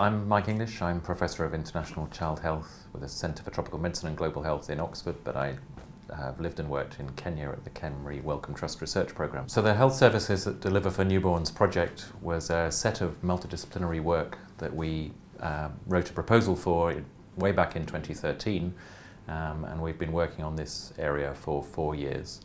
I'm Mike English. I'm Professor of International Child Health with the Centre for Tropical Medicine and Global Health in Oxford, but I have lived and worked in Kenya at the KEMRI Wellcome Trust Research Programme. So the Health Services that Deliver for Newborns project was a set of multidisciplinary work that we uh, wrote a proposal for way back in 2013 um, and we've been working on this area for four years.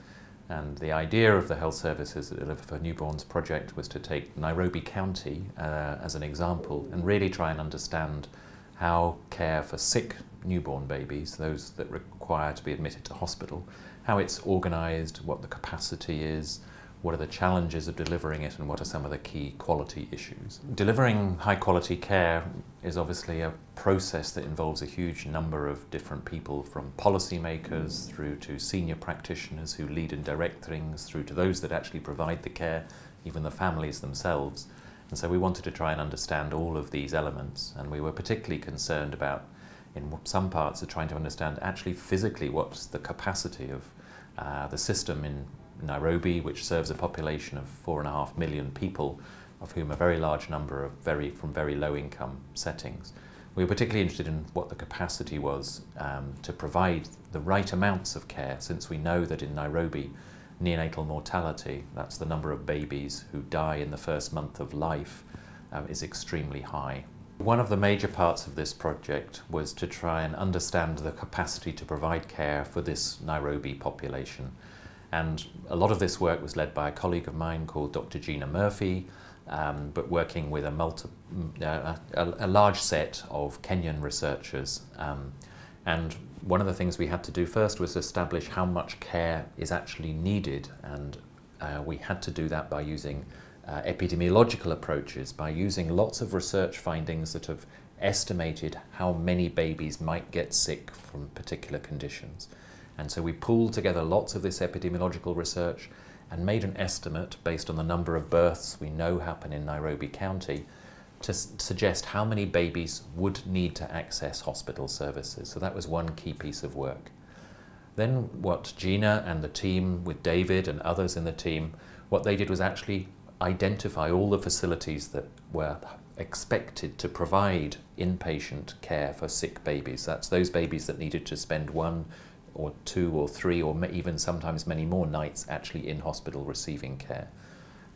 And the idea of the Health Services Deliver for Newborns project was to take Nairobi County uh, as an example and really try and understand how care for sick newborn babies, those that require to be admitted to hospital, how it's organised, what the capacity is, what are the challenges of delivering it and what are some of the key quality issues. Delivering high quality care is obviously a process that involves a huge number of different people from policymakers through to senior practitioners who lead and direct things through to those that actually provide the care, even the families themselves. And so we wanted to try and understand all of these elements and we were particularly concerned about in some parts of trying to understand actually physically what's the capacity of uh, the system in Nairobi, which serves a population of four and a half million people, of whom a very large number are very, from very low income settings. We were particularly interested in what the capacity was um, to provide the right amounts of care, since we know that in Nairobi, neonatal mortality, that's the number of babies who die in the first month of life, um, is extremely high. One of the major parts of this project was to try and understand the capacity to provide care for this Nairobi population. And a lot of this work was led by a colleague of mine called Dr. Gina Murphy, um, but working with a, multi, uh, a, a, large set of Kenyan researchers. Um, and one of the things we had to do first was establish how much care is actually needed. And uh, we had to do that by using uh, epidemiological approaches, by using lots of research findings that have estimated how many babies might get sick from particular conditions. And so we pooled together lots of this epidemiological research and made an estimate based on the number of births we know happen in Nairobi County to suggest how many babies would need to access hospital services. So that was one key piece of work. Then what Gina and the team with David and others in the team, what they did was actually identify all the facilities that were expected to provide inpatient care for sick babies. That's those babies that needed to spend one or two or three or even sometimes many more nights actually in hospital receiving care.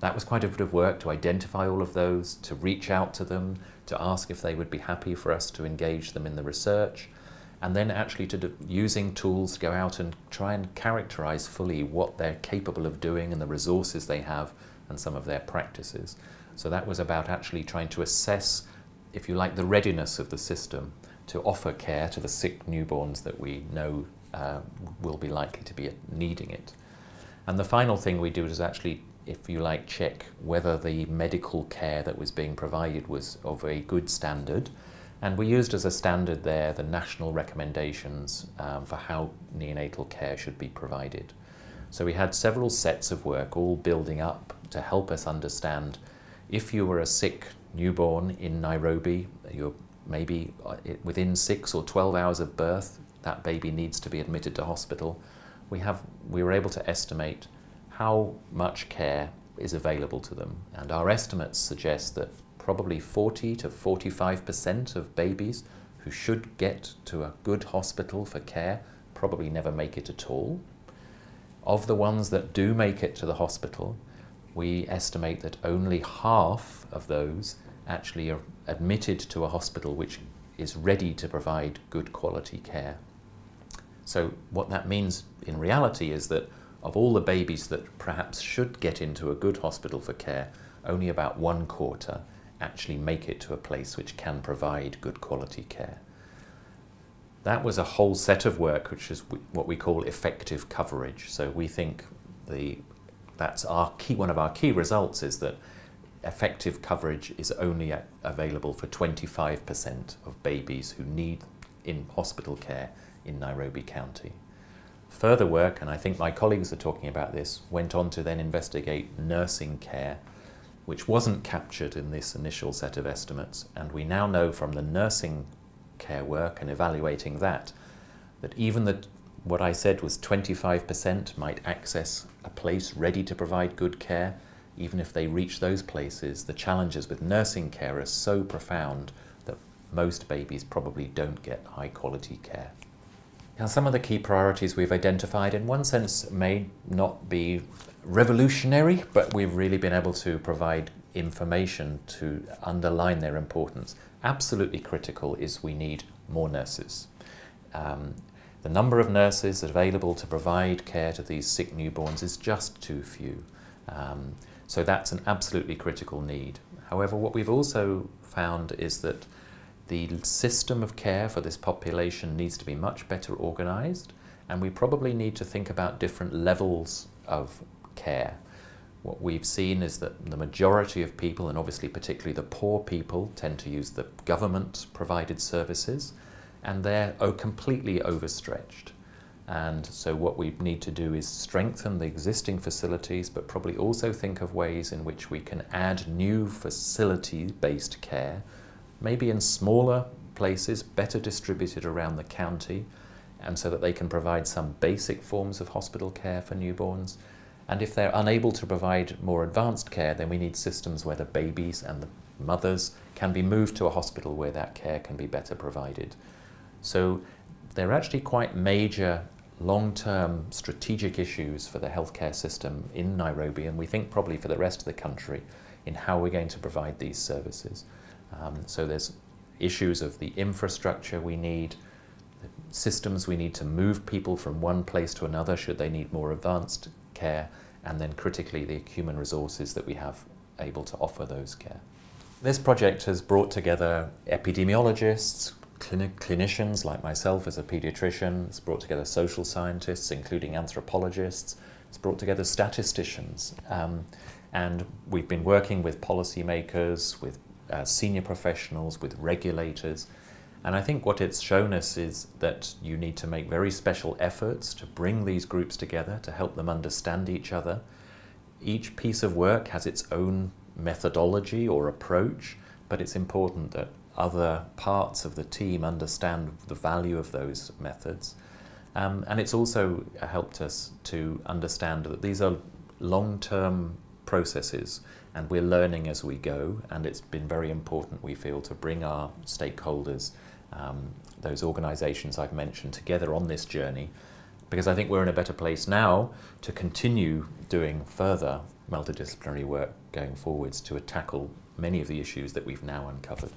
That was quite a bit of work to identify all of those, to reach out to them, to ask if they would be happy for us to engage them in the research, and then actually to using tools to go out and try and characterize fully what they're capable of doing and the resources they have and some of their practices. So that was about actually trying to assess, if you like, the readiness of the system to offer care to the sick newborns that we know uh, will be likely to be needing it. And the final thing we do is actually, if you like, check whether the medical care that was being provided was of a good standard. And we used as a standard there the national recommendations um, for how neonatal care should be provided. So we had several sets of work all building up to help us understand if you were a sick newborn in Nairobi, you're maybe uh, within six or 12 hours of birth, that baby needs to be admitted to hospital, we, have, we were able to estimate how much care is available to them. And our estimates suggest that probably 40 to 45% of babies who should get to a good hospital for care probably never make it at all. Of the ones that do make it to the hospital, we estimate that only half of those actually are admitted to a hospital which is ready to provide good quality care. So what that means in reality is that of all the babies that perhaps should get into a good hospital for care, only about one quarter actually make it to a place which can provide good quality care. That was a whole set of work, which is what we call effective coverage. So we think the, that's our key, one of our key results is that effective coverage is only available for 25% of babies who need in hospital care in Nairobi County. Further work, and I think my colleagues are talking about this, went on to then investigate nursing care, which wasn't captured in this initial set of estimates. And we now know from the nursing care work and evaluating that, that even the, what I said was 25% might access a place ready to provide good care, even if they reach those places, the challenges with nursing care are so profound that most babies probably don't get high quality care. Now, some of the key priorities we've identified, in one sense, may not be revolutionary, but we've really been able to provide information to underline their importance. Absolutely critical is we need more nurses. Um, the number of nurses available to provide care to these sick newborns is just too few. Um, so that's an absolutely critical need. However, what we've also found is that the system of care for this population needs to be much better organised, and we probably need to think about different levels of care. What we've seen is that the majority of people, and obviously particularly the poor people, tend to use the government provided services and they're oh, completely overstretched. And so what we need to do is strengthen the existing facilities, but probably also think of ways in which we can add new facility-based care, maybe in smaller places, better distributed around the county, and so that they can provide some basic forms of hospital care for newborns. And if they're unable to provide more advanced care, then we need systems where the babies and the mothers can be moved to a hospital where that care can be better provided. So they're actually quite major long-term strategic issues for the healthcare system in Nairobi and we think probably for the rest of the country in how we're going to provide these services. Um, so there's issues of the infrastructure we need, the systems we need to move people from one place to another should they need more advanced care, and then critically the human resources that we have able to offer those care. This project has brought together epidemiologists, clinic clinicians like myself as a pediatrician, it's brought together social scientists, including anthropologists, it's brought together statisticians. Um, and we've been working with policymakers, with uh, senior professionals, with regulators. And I think what it's shown us is that you need to make very special efforts to bring these groups together, to help them understand each other. Each piece of work has its own methodology or approach, but it's important that other parts of the team understand the value of those methods. Um, and it's also helped us to understand that these are long-term processes and we're learning as we go and it's been very important we feel to bring our stakeholders um, those organizations I've mentioned together on this journey because I think we're in a better place now to continue doing further multidisciplinary work going forwards to tackle many of the issues that we've now uncovered.